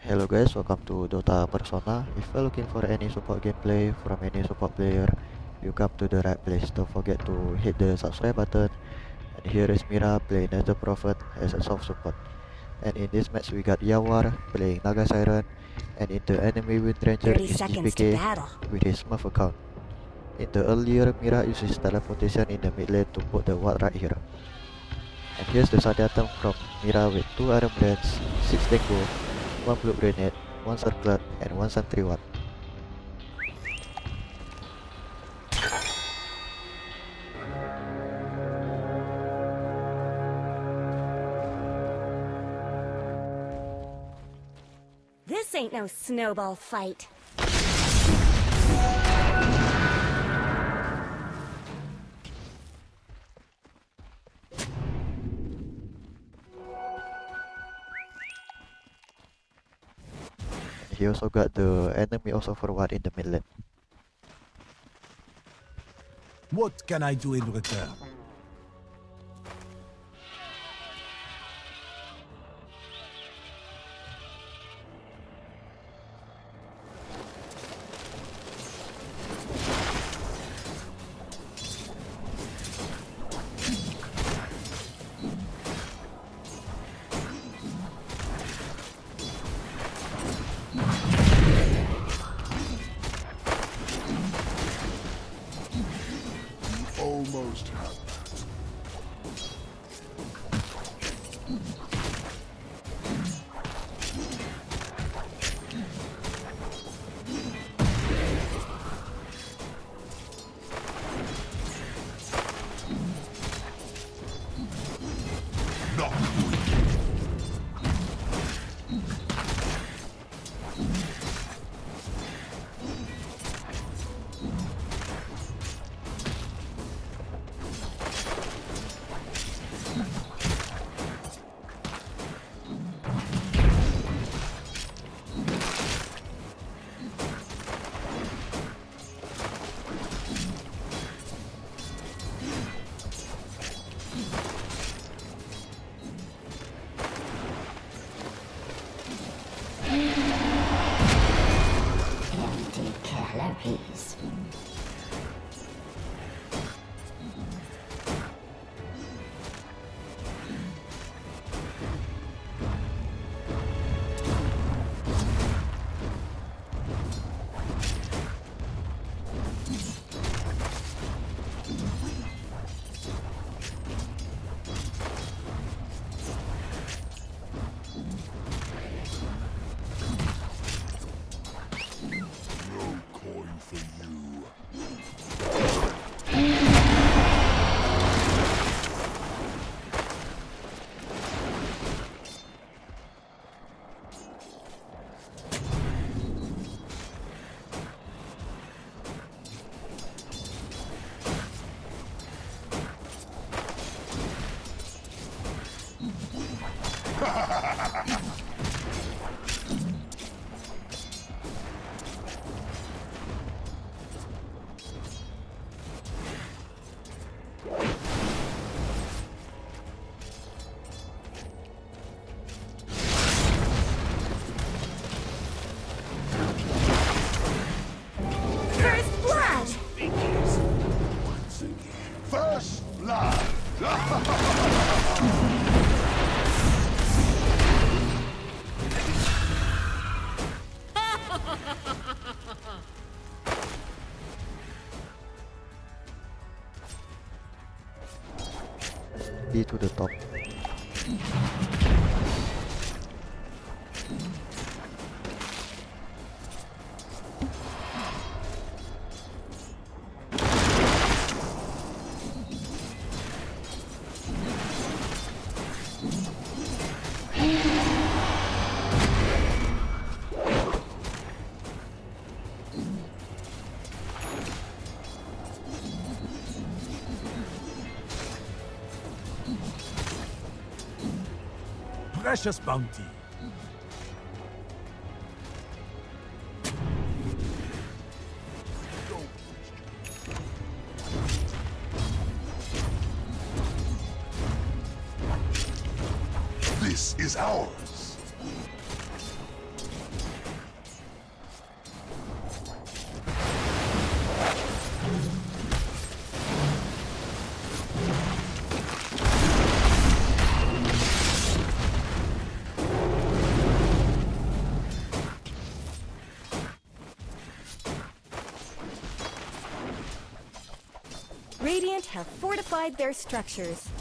Hello guys, welcome to Dota Persona. If you're looking for any support gameplay from any support player, you come to the right place. Don't forget to hit the subscribe button. And here is Mira playing as the Prophet as a soft support. And in this match we got Yawar playing Naga Siren. And in the enemy Wind Ranger 30 is GPK with his Smurf account. In the earlier, Mira uses teleportation in the mid lane to put the ward right here. And here's the side item from Mira with 2 Iron Brands, 6 Tango, 1 Blood Grenade, 1 Circlet, and 1 Sentry Ward. This ain't no snowball fight. He also got the enemy also forward in the mid lane. What can I do in return? Precious bounty. inside their structures.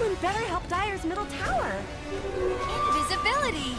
Goblin better help Dire's middle tower. Invisibility!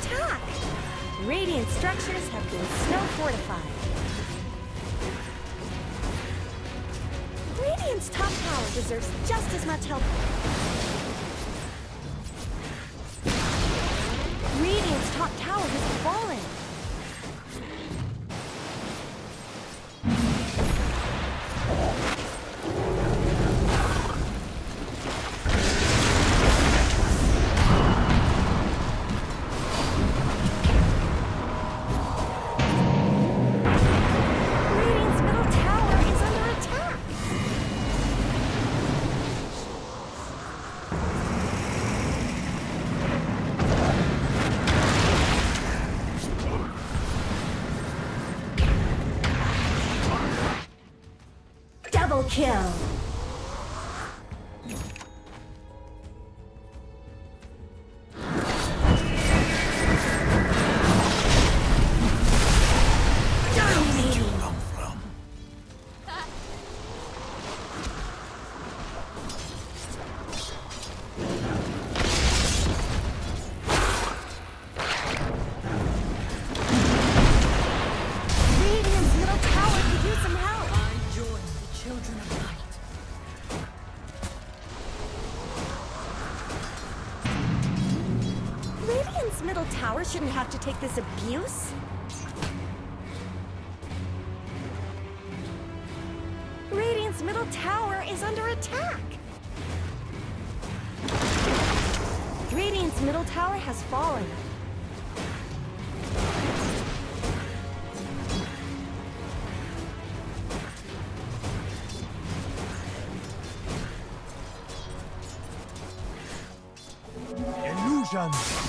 attack! Radiant structures have been snow fortified. Radiant's top tower deserves just as much help. Radiant's top tower has fallen. Double kill. this abuse? Radiant's middle tower is under attack! Radiant's middle tower has fallen. Illusion!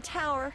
tower.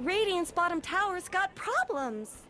Radiant's bottom tower's got problems.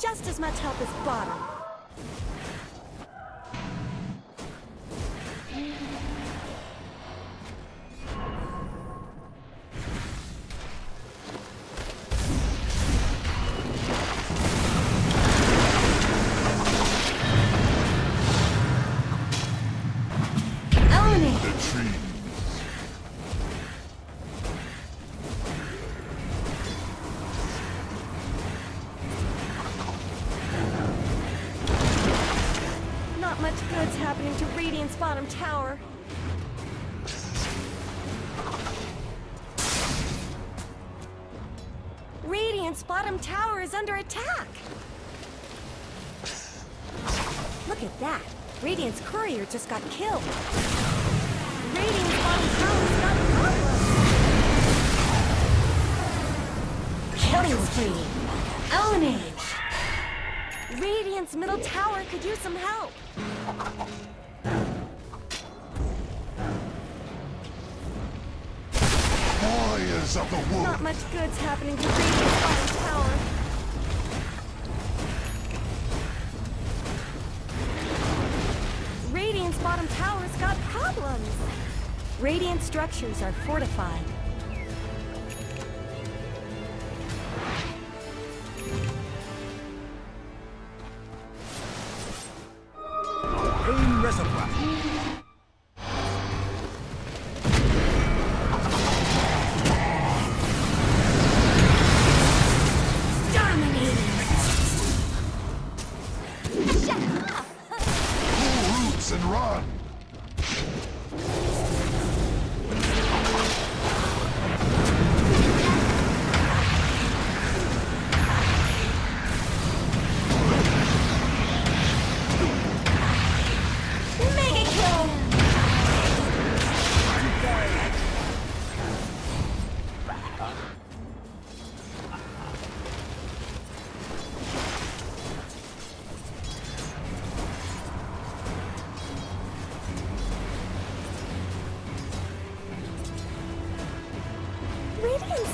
Just as much help as bottom. Much good's happening to Radiant's bottom tower. Radiant's bottom tower is under attack. Look at that. Radiant's courier just got killed. Radiant's bottom tower's got. Killing spree. Ownage. Radiant's middle tower could use some help. Warriors of the wood. Not much good's happening to Radiant's bottom tower. Radiant's bottom tower's got problems. Radiant structures are fortified.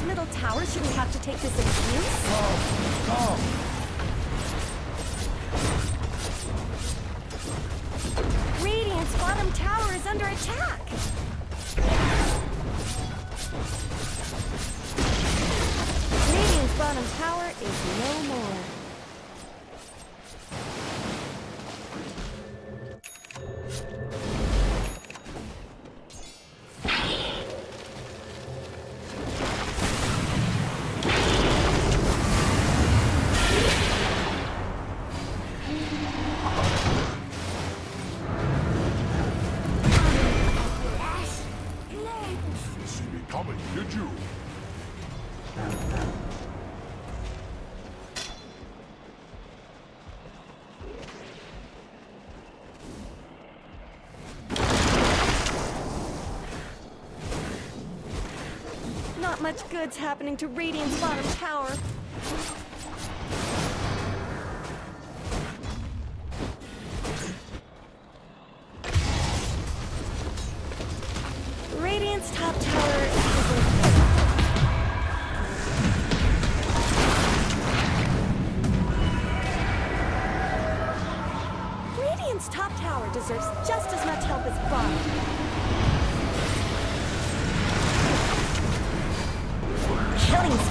Middle tower shouldn't have to take this abuse. Come! Radiant's bottom tower is under attack. Coming, did you? Not much good's happening to Radiant's bottom tower.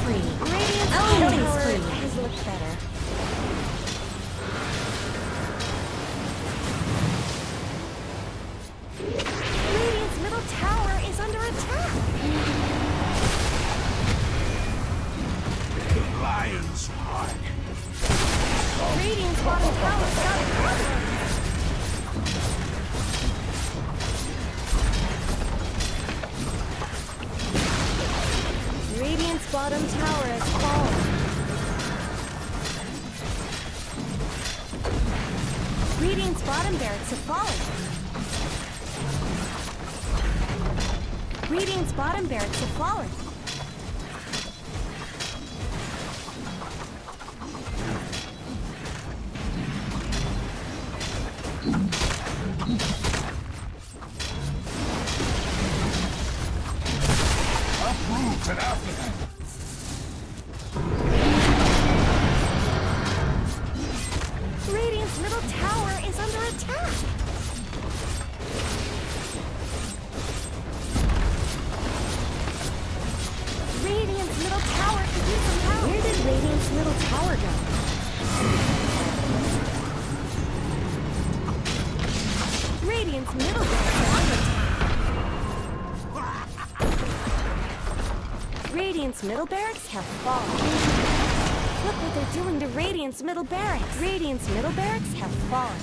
Killing spree. Radiant's Oh, spree has looked better. Middle barracks have fallen. Look what they're doing to Radiant's middle barracks. Radiant's middle barracks have fallen.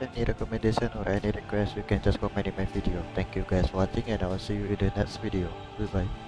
any recommendation or any request, you can just comment in my video. Thank you guys for watching and I will see you in the next video. Goodbye.